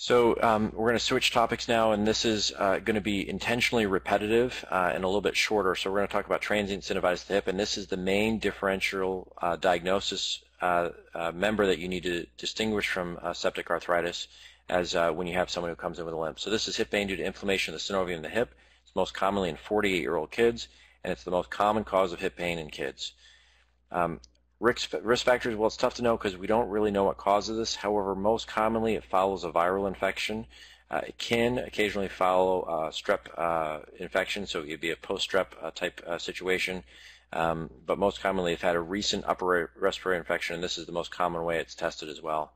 So um, we're going to switch topics now, and this is uh, going to be intentionally repetitive uh, and a little bit shorter. So we're going to talk about transient synovitis of the hip, and this is the main differential uh, diagnosis uh, uh, member that you need to distinguish from uh, septic arthritis as when you have someone who comes in with a limp. So this is hip pain due to inflammation of the synovium in the hip. It's most commonly in 48-year-old kids, and it's the most common cause of hip pain in kids. Um, Risk, risk factors, well, it's tough to know because we don't really know what causes this. However, most commonly it follows a viral infection. Uh, it can occasionally follow uh, strep uh, infection, so it would be a post-strep uh, type uh, situation. Um, but most commonly, it's had a recent upper respiratory infection, and this is the most common way it's tested as well.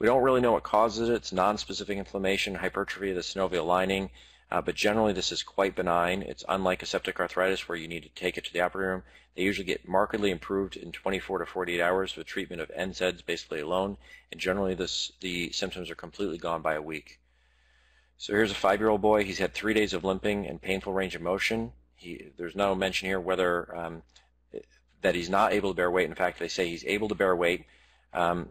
We don't really know what causes it. It's non-specific inflammation, hypertrophy of the synovial lining. Uh, but generally, this is quite benign. It's unlike a septic arthritis where you need to take it to the operating room. They usually get markedly improved in 24 to 48 hours with treatment of NSAIDs basically alone. And generally, this, the symptoms are completely gone by a week. So here's a five-year-old boy. He's had three days of limping and painful range of motion. He, there's no mention here whether um, that he's not able to bear weight. In fact, they say he's able to bear weight. Um,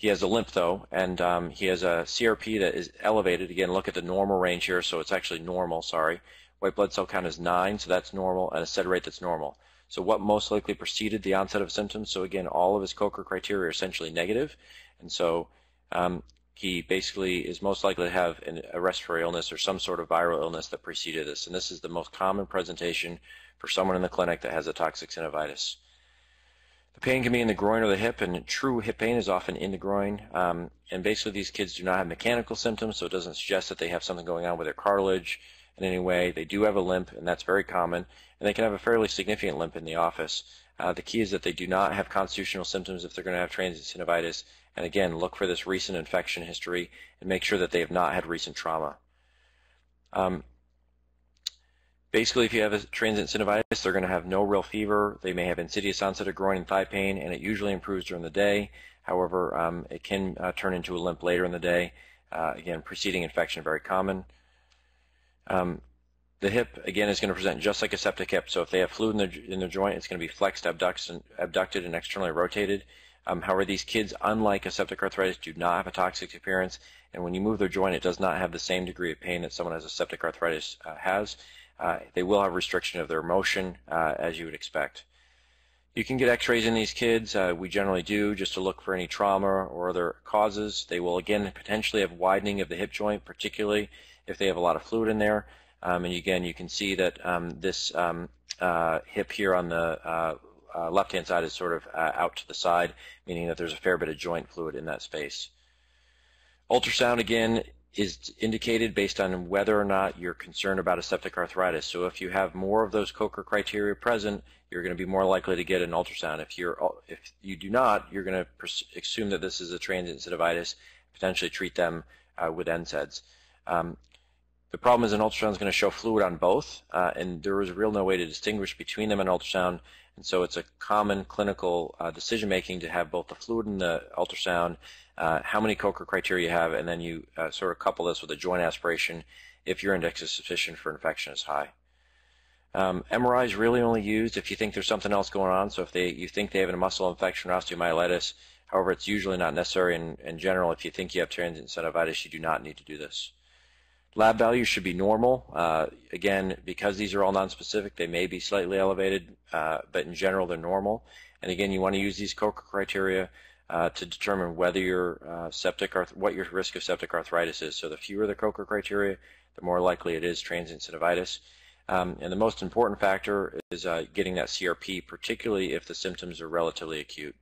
he has a limp though, and um, he has a CRP that is elevated. Again, look at the normal range here, so it's actually normal, sorry. White blood cell count is 9, so that's normal, and a SED rate that's normal. So what most likely preceded the onset of symptoms? So again, all of his Kocher criteria are essentially negative, and so um, he basically is most likely to have an, a respiratory illness or some sort of viral illness that preceded this. And this is the most common presentation for someone in the clinic that has a toxic synovitis. Pain can be in the groin or the hip, and true hip pain is often in the groin. Um, and basically, these kids do not have mechanical symptoms, so it doesn't suggest that they have something going on with their cartilage in any way. They do have a limp, and that's very common. And they can have a fairly significant limp in the office. Uh, the key is that they do not have constitutional symptoms if they're going to have transient synovitis. And again, look for this recent infection history and make sure that they have not had recent trauma. Um, Basically, if you have a transient synovitis, they're going to have no real fever. They may have insidious onset of groin and thigh pain, and it usually improves during the day. However, um, it can uh, turn into a limp later in the day. Uh, again, preceding infection very common. Um, the hip, again, is going to present just like a septic hip. So if they have fluid in their, in their joint, it's going to be flexed, abducted, and externally rotated. Um, however, these kids, unlike a septic arthritis, do not have a toxic appearance. And when you move their joint, it does not have the same degree of pain that someone has a septic arthritis uh, has. Uh, they will have restriction of their motion, uh, as you would expect. You can get x-rays in these kids. Uh, we generally do just to look for any trauma or other causes. They will, again, potentially have widening of the hip joint, particularly if they have a lot of fluid in there. Um, and again, you can see that um, this um, uh, hip here on the uh, uh, left-hand side is sort of out to the side, meaning that there's a fair bit of joint fluid in that space. Ultrasound, again, is indicated based on whether or not you're concerned about a septic arthritis. So if you have more of those Kocher criteria present, you're going to be more likely to get an ultrasound. If you're if you do not, you're going to assume that this is a transient synovitis, potentially treat them uh, with NSAIDs. Um, the problem is an ultrasound is going to show fluid on both, uh, and there is real no way to distinguish between them in ultrasound, and so it's a common clinical uh, decision making to have both the fluid and the ultrasound uh, how many Kocher criteria you have, and then you uh, sort of couple this with a joint aspiration if your index of suspicion for infection is high. Um, MRI is really only used if you think there's something else going on. So if they you think they have a muscle infection or osteomyelitis, however, it's usually not necessary. In, in general, if you think you have transient synovitis, you do not need to do this. Lab values should be normal. Uh, again, because these are all nonspecific, they may be slightly elevated, uh, but in general, they're normal. And again, you want to use these Kocher criteria uh, to determine whether you're uh, septic or what your risk of septic arthritis is. So the fewer the Kocher criteria, the more likely it is transient synovitis. Um, and the most important factor is uh, getting that CRP, particularly if the symptoms are relatively acute.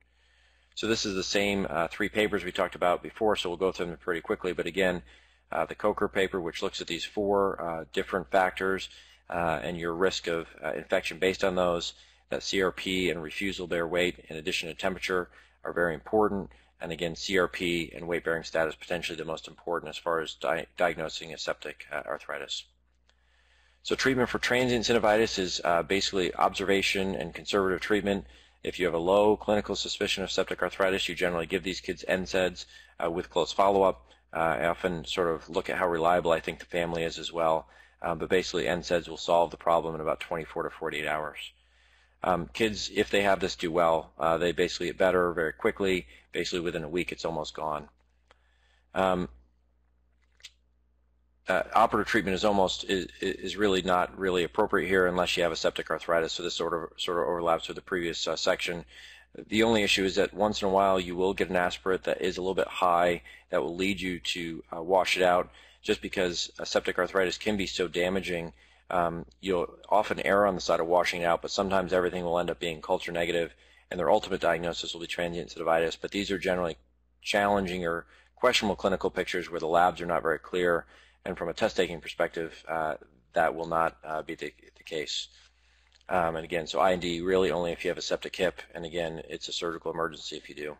So this is the same uh, three papers we talked about before, so we'll go through them pretty quickly. But again, uh, the Kocher paper, which looks at these four uh, different factors and your risk of infection based on those, that CRP and refusal bear weight in addition to temperature, are very important. And again, CRP and weight-bearing status potentially the most important as far as di diagnosing a septic uh, arthritis. So treatment for transient synovitis is uh, basically observation and conservative treatment. If you have a low clinical suspicion of septic arthritis, you generally give these kids NSAIDs uh, with close follow-up. Uh, I often sort of look at how reliable I think the family is as well. Um, but basically, NSAIDs will solve the problem in about 24 to 48 hours. Um, kids, if they have this, do well. Uh, they basically get better very quickly. Basically, within a week, it's almost gone. Um, uh, operative treatment is almost is, is really not really appropriate here unless you have a septic arthritis. So this sort of sort of overlaps with the previous uh, section. The only issue is that once in a while you will get an aspirate that is a little bit high that will lead you to uh, wash it out just because septic arthritis can be so damaging. Um, you'll often err on the side of washing it out, but sometimes everything will end up being culture negative and their ultimate diagnosis will be transient encephalitis. But these are generally challenging or questionable clinical pictures where the labs are not very clear, and from a test taking perspective, uh, that will not uh, be the, the case. Um, and again, so I&D really only if you have a septic hip, and again, it's a surgical emergency if you do.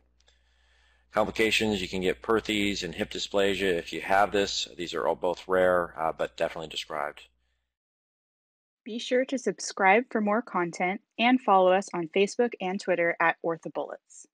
Complications, you can get Perthes and hip dysplasia if you have this. These are all both rare, uh, but definitely described. Be sure to subscribe for more content and follow us on Facebook and Twitter at OrthoBullets.